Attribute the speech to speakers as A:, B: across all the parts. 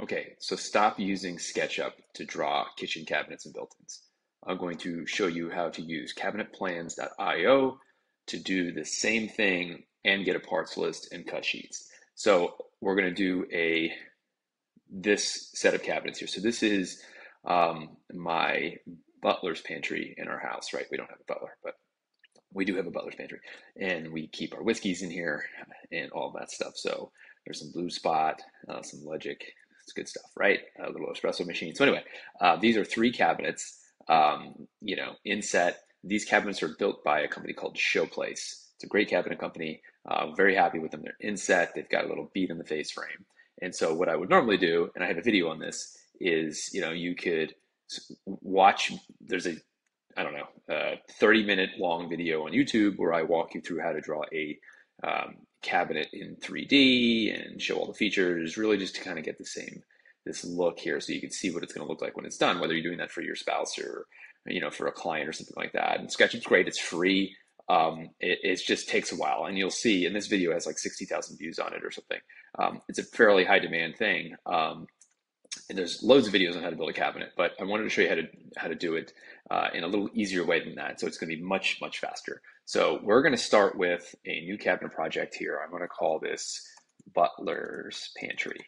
A: Okay, so stop using SketchUp to draw kitchen cabinets and built-ins. I'm going to show you how to use cabinetplans.io to do the same thing and get a parts list and cut sheets. So we're going to do a this set of cabinets here. So this is um, my butler's pantry in our house, right? We don't have a butler, but we do have a butler's pantry, and we keep our whiskeys in here and all that stuff. So there's some Blue Spot, uh, some Legic. It's good stuff, right? A little espresso machine. So anyway, uh, these are three cabinets. Um, you know, inset. These cabinets are built by a company called Showplace. It's a great cabinet company. Uh, very happy with them. They're inset. They've got a little bead in the face frame. And so what I would normally do, and I have a video on this, is you know you could watch. There's a I don't know, a 30 minute long video on YouTube where I walk you through how to draw a um, cabinet in 3D and show all the features, really just to kind of get the same this look here so you can see what it's going to look like when it's done, whether you're doing that for your spouse or you know for a client or something like that. And SketchUp's great; it's free. Um, it, it, just takes a while, and you'll see. And this video has like 60,000 views on it or something. Um, it's a fairly high demand thing. Um, and there's loads of videos on how to build a cabinet, but I wanted to show you how to how to do it uh, in a little easier way than that. So it's going to be much much faster. So we're going to start with a new cabinet project here. I'm going to call this Butler's Pantry.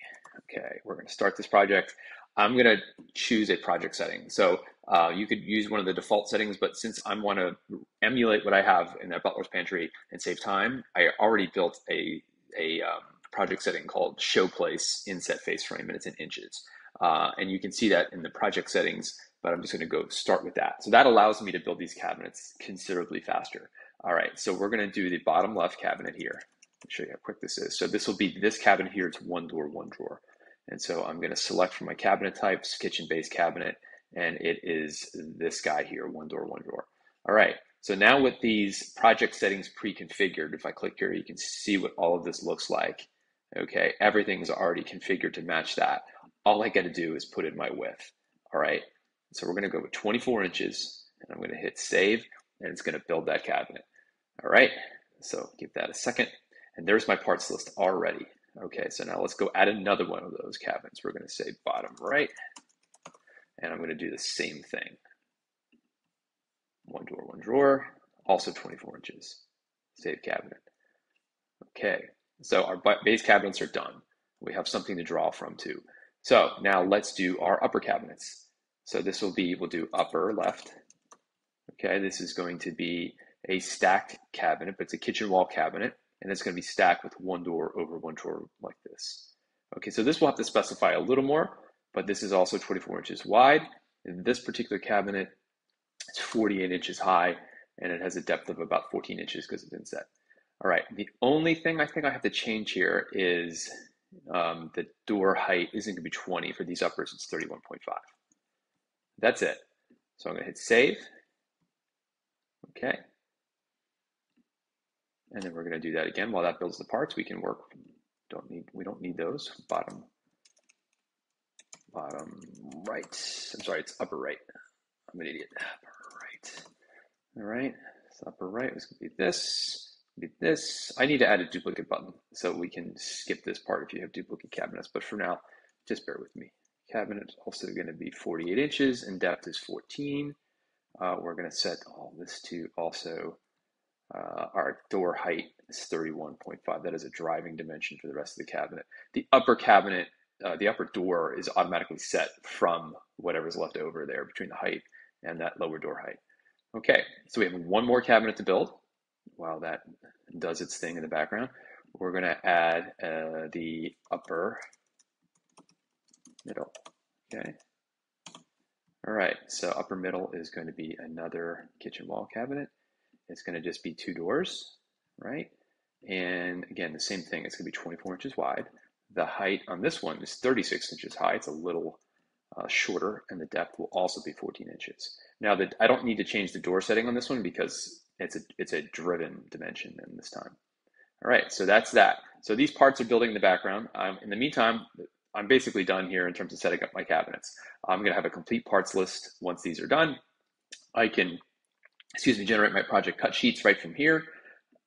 A: Okay, we're going to start this project. I'm going to choose a project setting. So uh, you could use one of the default settings, but since I want to emulate what I have in that Butler's Pantry and save time, I already built a a um, project setting called Show Place Inset Face Frame, and it's in inches. Uh, and you can see that in the project settings, but I'm just going to go start with that. So that allows me to build these cabinets considerably faster. All right, so we're going to do the bottom left cabinet here. I'll show you how quick this is. So this will be this cabinet here. It's one door, one drawer. And so I'm going to select from my cabinet types, kitchen base cabinet, and it is this guy here, one door, one drawer. All right, so now with these project settings pre-configured, if I click here, you can see what all of this looks like. Okay, everything's already configured to match that. All I got to do is put in my width. All right, so we're going to go with 24 inches, and I'm going to hit save, and it's going to build that cabinet. All right, so give that a second, and there's my parts list already. Okay, so now let's go add another one of those cabinets. We're going to say bottom right, and I'm going to do the same thing. One door, one drawer, also 24 inches. Save cabinet. Okay, so our base cabinets are done. We have something to draw from too. So now let's do our upper cabinets. So this will be, we'll do upper left. Okay, this is going to be a stacked cabinet, but it's a kitchen wall cabinet, and it's going to be stacked with one door over one drawer like this. Okay, so this will have to specify a little more, but this is also 24 inches wide. In this particular cabinet, it's 48 inches high, and it has a depth of about 14 inches because it's inset. All right, the only thing I think I have to change here is um, the door height isn't to be 20. For these uppers, it's 31.5. That's it. So I'm to hit save. Okay. And then we're going to do that again. While that builds the parts, we can work. Don't need. We don't need those. Bottom. Bottom right. I'm sorry. It's upper right. I'm an idiot. Upper right. All right. So upper right going to be this this. I need to add a duplicate button so we can skip this part if you have duplicate cabinets. But for now, just bear with me. Cabinet also going to be 48 inches and depth is 14. Uh, we're going to set all this to also uh, our door height is 31.5. That is a driving dimension for the rest of the cabinet. The upper cabinet, uh, the upper door is automatically set from whatever's left over there between the height and that lower door height. Okay, so we have one more cabinet to build while that does its thing in the background, we're going to add uh, the upper middle. Okay. All right, so upper middle is going to be another kitchen wall cabinet. It's going to just be two doors, right? And again, the same thing. It's going to be 24 inches wide. The height on this one is 36 inches high. It's a little uh, shorter, and the depth will also be 14 inches. Now, that I don't need to change the door setting on this one because it's a, it's a driven dimension in this time. All right, so that's that. So these parts are building in the background. Um, in the meantime, I'm basically done here in terms of setting up my cabinets. I'm going to have a complete parts list once these are done. I can, excuse me, generate my project cut sheets right from here.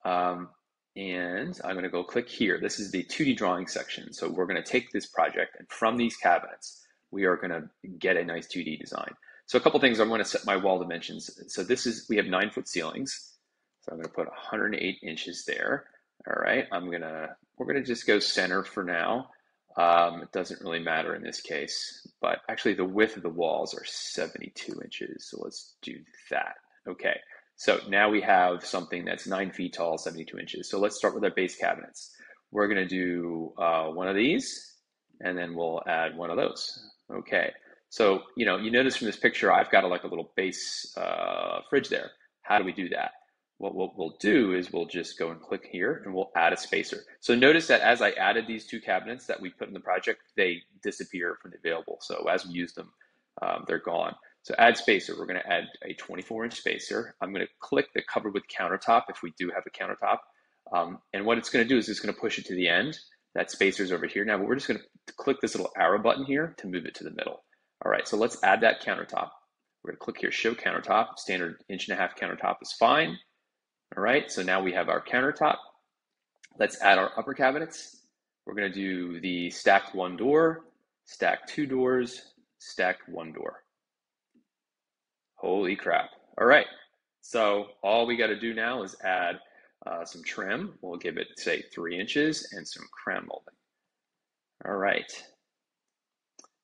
A: Um, and I'm going to go click here. This is the 2D drawing section. So we're going to take this project and from these cabinets, we are going to get a nice 2D design. So a couple things I'm going to set my wall dimensions. So this is, we have nine foot ceilings. So I'm going to put 108 inches there. All right, I'm going to, we're going to just go center for now. Um, it doesn't really matter in this case, but actually the width of the walls are 72 inches. So let's do that. Okay. So now we have something that's nine feet tall, 72 inches. So let's start with our base cabinets. We're going to do uh, one of these, and then we'll add one of those. Okay. So, you know, you notice from this picture, I've got a, like a little base uh, fridge there. How do we do that? What we'll, we'll do is we'll just go and click here and we'll add a spacer. So notice that as I added these two cabinets that we put in the project, they disappear from the available. So as we use them, um, they're gone. So add spacer, we're going to add a 24 inch spacer. I'm going to click the cover with countertop if we do have a countertop. Um, and what it's going to do is it's going to push it to the end. That spacer's over here. Now we're just going to click this little arrow button here to move it to the middle. All right, so let's add that countertop. We're going to click here, show countertop. Standard inch and a half countertop is fine. All right, so now we have our countertop. Let's add our upper cabinets. We're going to do the stacked one door, stack two doors, stack one door. Holy crap. All right. So all we got to do now is add uh, some trim. We'll give it, say, three inches and some crown molding. All right.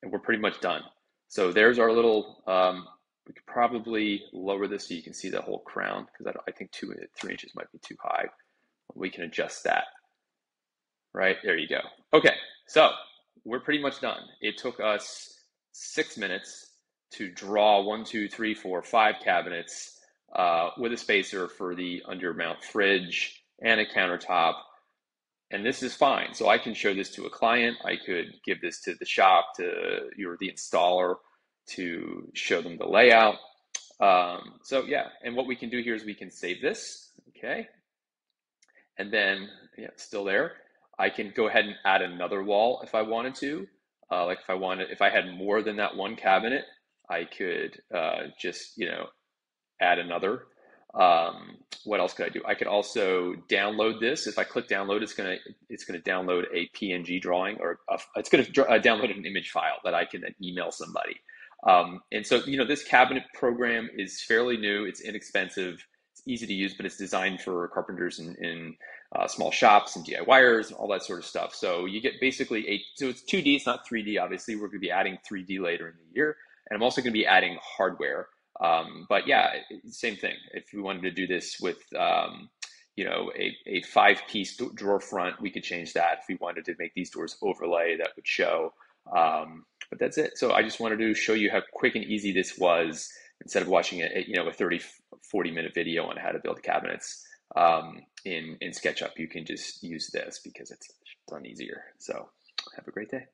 A: And we're pretty much done. So there's our little, um, we could probably lower this so you can see the whole crown because I, I think two, three inches might be too high. We can adjust that. Right, there you go. Okay, so we're pretty much done. It took us six minutes to draw one, two, three, four, five cabinets uh, with a spacer for the undermount fridge and a countertop. And this is fine. So I can show this to a client. I could give this to the shop, to your the installer, to show them the layout. Um, so yeah, and what we can do here is we can save this, okay? And then, yeah, still there. I can go ahead and add another wall if I wanted to. Uh, like if I wanted, if I had more than that one cabinet, I could uh, just, you know, add another. Um, what else could I do? I could also download this. If I click download, it's gonna it's gonna download a PNG drawing or a, it's gonna uh, download an image file that I can then email somebody. Um, and so you know this cabinet program is fairly new. It's inexpensive. It's easy to use, but it's designed for carpenters and, and uh, small shops and DIYers and all that sort of stuff. So you get basically a so it's 2D. It's not 3D. Obviously, we're going to be adding 3D later in the year. And I'm also going to be adding hardware. Um, but yeah, same thing. If we wanted to do this with, um, you know, a, a five piece drawer front, we could change that. If we wanted to make these doors overlay, that would show. Um, but that's it. So I just wanted to show you how quick and easy this was instead of watching a, you know, a 30, 40 minute video on how to build cabinets um, in, in SketchUp. You can just use this because it's done easier. So have a great day.